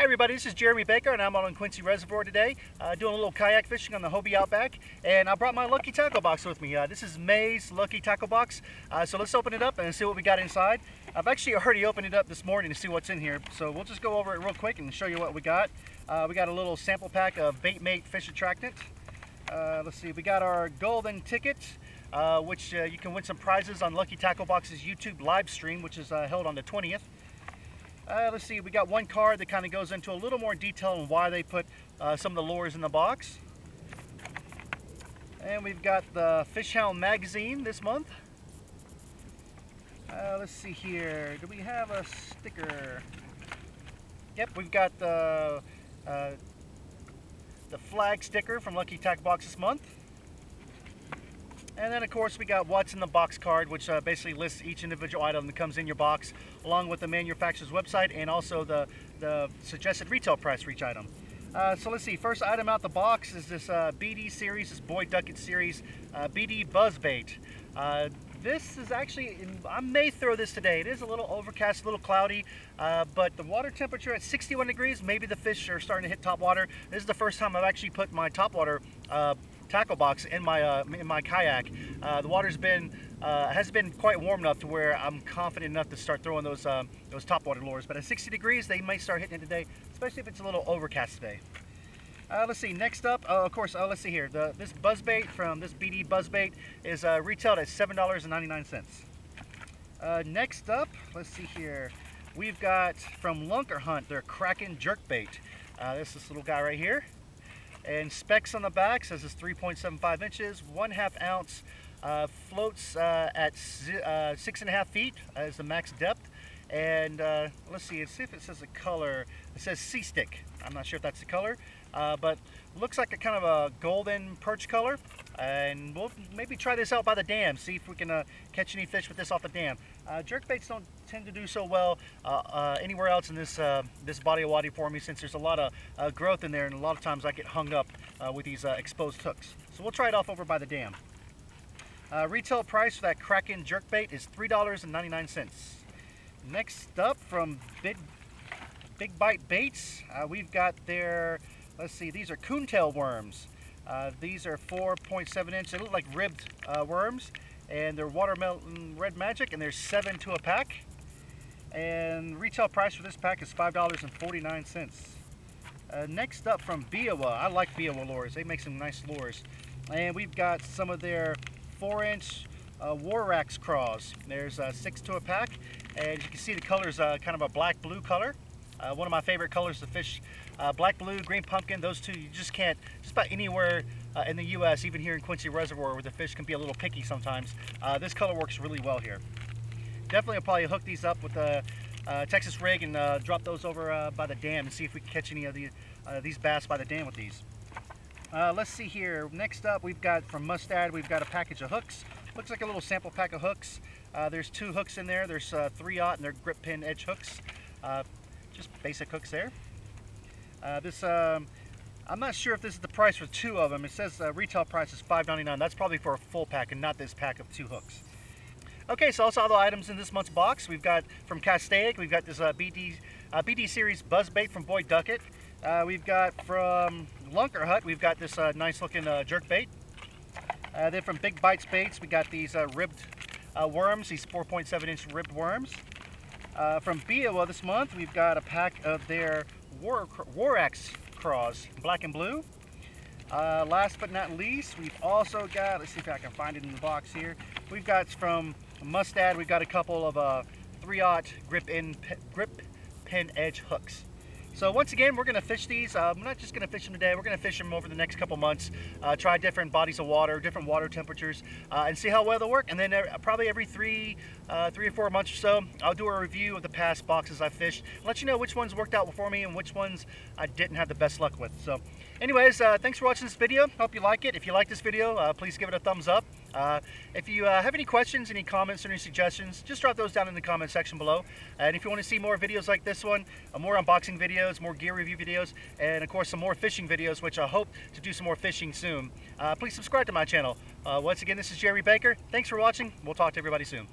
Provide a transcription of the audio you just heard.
Hi everybody, this is Jeremy Baker and I'm out on Quincy Reservoir today uh, doing a little kayak fishing on the Hobie Outback and I brought my lucky tackle box with me. Uh, this is May's lucky tackle box uh, so let's open it up and see what we got inside. I've actually already opened it up this morning to see what's in here so we'll just go over it real quick and show you what we got. Uh, we got a little sample pack of Baitmate Fish Attractant. Uh, let's see, we got our golden ticket uh, which you can win some prizes on Lucky Tackle Box's YouTube live stream which is held on the 20th. Uh, let's see, we got one card that kind of goes into a little more detail on why they put uh, some of the lures in the box. And we've got the Fish Hound magazine this month. Uh, let's see here, do we have a sticker? Yep, we've got the, uh, the flag sticker from Lucky Tackle Box this month. And then of course we got what's in the box card, which uh, basically lists each individual item that comes in your box, along with the manufacturer's website and also the, the suggested retail price for each item. Uh, so let's see, first item out the box is this uh, BD series, this Boyd Duckett series, uh, BD Buzzbait. Uh, this is actually, I may throw this today. It is a little overcast, a little cloudy, uh, but the water temperature at 61 degrees, maybe the fish are starting to hit top water. This is the first time I've actually put my top water tackle box in my uh, in my kayak. Uh, the water's been uh, has been quite warm enough to where I'm confident enough to start throwing those uh, those top water lures. But at 60 degrees, they might start hitting it today, especially if it's a little overcast today. Uh, let's see. Next up, uh, of course, let's see here. The, this buzzbait from this BD buzzbait is retailed at seven dollars and 99 cents. next up, let's see here. We've got from Lunker Hunt their Kraken jerkbait. this is this little guy right here. And specs on the back says it's 3.75 inches, one half ounce, uh, floats uh, at uh, six and a half feet as the max depth. And uh, let's see, let's see if it says the color. It says sea stick. I'm not sure if that's the color, uh, but looks like a kind of a golden perch color. And we'll maybe try this out by the dam, see if we can uh, catch any fish with this off the dam. Uh, jerkbaits don't tend to do so well uh, uh, anywhere else in this this body of water for me since there's a lot of growth in there and a lot of times I get hung up with these exposed hooks. So we'll try it off over by the dam. retail price for that Kraken jerkbait is $3.99. Next up from Big, Big Bite Baits, uh, we've got their, let's see, these are coontail worms. Uh, these are 4.7 inch, they look like ribbed uh, worms, and they're watermelon red magic, and there's seven to a pack. And retail price for this pack is $5.49. Uh, next up from Biwaa, I like Biwaa lures, they make some nice lures. And we've got some of their 4 inch uh, Warax craws. There's uh, six to a pack, and you can see the color's uh, kind of a black blue color. Uh, one of my favorite colors to fish, uh, black blue, green pumpkin, those two you just can't, just about anywhere uh, in the U.S., even here in Quincy Reservoir where the fish can be a little picky sometimes, uh, this color works really well here. Definitely I'll probably hook these up with a uh, Texas rig and uh, drop those over by the dam and see if we can catch any of the, these bass by the dam with these. let's see here, next up we've got from Mustad, we've got a package of hooks. Looks like a little sample pack of hooks. Uh, there's two hooks in there. There's uh, three aught and they're grip pin edge hooks. Uh, just basic hooks there. Uh, this, um, I'm not sure if this is the price for two of them. It says uh, retail price is $5.99. That's probably for a full pack and not this pack of two hooks. Okay, so also other items in this month's box. We've got from Castaic, we've got this uh, BD, BD series Buzzbait from Boyd Duckett. we've got from Lunker Hunt, we've got this nice looking jerk bait. then from Big Bites Baits, we got these ribbed uh, worms, these 4.7 inch ribbed worms. Uh, from Biwaa this month, we've got a pack of their War, Warax craws, black and blue. Uh, last but not least, we've also got, let's see if I can find it in the box here. We've got from Mustad, we've got a couple of uh, 3-aught grip, in, grip pin edge hooks. So once again, we're gonna fish these. Uh, I'm not just gonna fish them today, we're gonna fish them over the next couple months, uh, try different bodies of water, different water temperatures, uh, and see how well they'll work. And then uh, probably every three, uh, three or four months or so, I'll do a review of the past boxes I've fished, let you know which ones worked out for me and which ones I didn't have the best luck with. So anyways, uh, thanks for watching this video. Hope you like it. If you like this video, please give it a thumbs up. If you have any questions, any comments, or any suggestions, just drop those down in the comment section below. And if you want to see more videos like this one, a more unboxing videos, more gear review videos, and of course some more fishing videos, which I hope to do some more fishing soon, uh, please subscribe to my channel. Uh, once again, this is Jerry Baker. Thanks for watching. We'll talk to everybody soon.